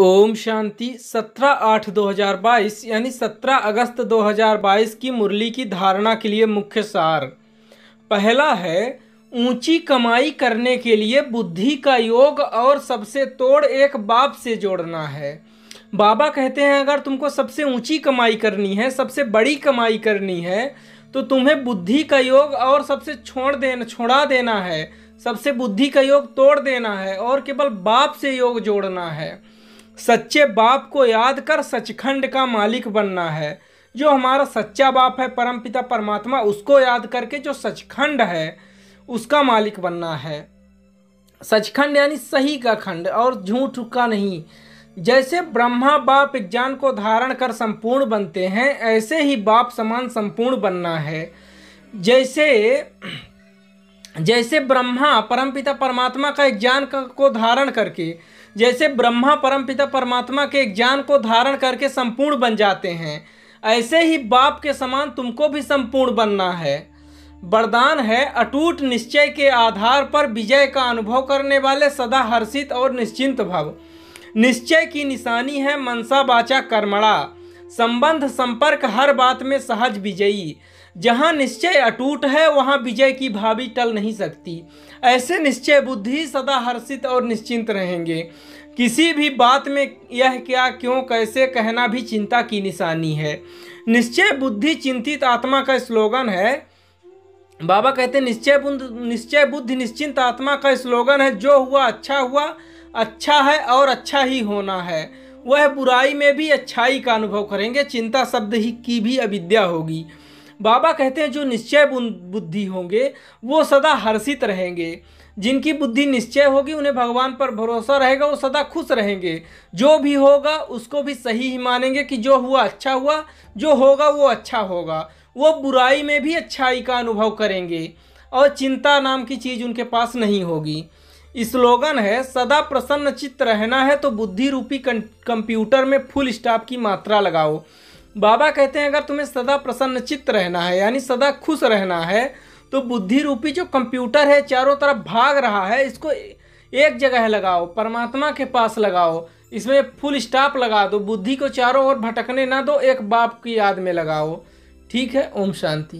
ओम शांति। 17 आठ 2022 यानी 17 अगस्त 2022 की मुरली की धारणा के लिए मुख्य सार। पहला है, ऊँची कमाई करने के लिए बुद्धि का योग और सबसे तोड़ एक बाप से जोड़ना है। बाबा कहते हैं, अगर तुमको सबसे ऊँची कमाई करनी है, सबसे बड़ी कमाई करनी है तो तुम्हें बुद्धि का योग और सबसे छोड़ देना, छोड़ा देना है। सबसे बुद्धि का योग तोड़ देना है और केवल बाप से योग जोड़ना है। सच्चे बाप को याद कर सचखंड का मालिक बनना है। जो हमारा सच्चा बाप है परमपिता परमात्मा, उसको याद करके जो सचखंड है, उसका मालिक बनना है। सचखंड यानी सही का खंड और झूठ का नहीं। जैसे ब्रह्मा बाप ज्ञान को धारण कर संपूर्ण बनते हैं, ऐसे ही बाप समान संपूर्ण बनना है। जैसे जैसे ब्रह्मा परमपिता परमात्मा का एक ज्ञान को धारण करके, जैसे ब्रह्मा परमपिता परमात्मा के एक ज्ञान को धारण करके संपूर्ण बन जाते हैं, ऐसे ही बाप के समान तुमको भी संपूर्ण बनना है। वरदान है अटूट निश्चय के आधार पर विजय का अनुभव करने वाले सदा हर्षित और निश्चिंत भव। निश्चय की निशानी है मनसा बाचा कर्मणा। संबंध संपर्क हर बात में सहज विजयी। जहाँ निश्चय अटूट है, वहाँ विजय की भावी टल नहीं सकती। ऐसे निश्चय बुद्धि सदा हर्षित और निश्चिंत रहेंगे। किसी भी बात में यह क्या, क्यों, कैसे कहना भी चिंता की निशानी है। निश्चय बुद्धि चिंतित आत्मा का स्लोगन है। बाबा कहते हैं, निश्चय बुद्ध, निश्चय बुद्धि निश्चिंत आत्मा का स्लोगन है, जो हुआ अच्छा हुआ अच्छा है और अच्छा ही होना है। वह बुराई में भी अच्छाई का अनुभव करेंगे, चिंता शब्द ही की भी अविद्या होगी। बाबा कहते हैं, जो निश्चय बुद्धि होंगे, वो सदा हर्षित रहेंगे। जिनकी बुद्धि निश्चय होगी, उन्हें भगवान पर भरोसा रहेगा, वो सदा खुश रहेंगे। जो भी होगा, उसको भी सही ही मानेंगे कि जो हुआ अच्छा हुआ, जो होगा, वो अच्छा होगा। वो बुराई में भी अच्छाई का अनुभव करेंगे और चिंता नाम की चीज़ उनके पास नहीं होगी। स्लोगन है, सदा प्रसन्न चित्त रहना है तो बुद्धि रूपी कंप्यूटर में फुल स्टॉप की मात्रा लगाओ। बाबा कहते हैं, अगर तुम्हें सदा प्रसन्न चित्त रहना है, यानी सदा खुश रहना है तो बुद्धि रूपी जो कंप्यूटर है, चारों तरफ़ भाग रहा है, इसको एक जगह लगाओ, परमात्मा के पास लगाओ, इसमें फुल स्टॉप लगा दो, बुद्धि को चारों ओर भटकने ना दो, एक बाप की याद में लगाओ। ठीक है, ओम शांति।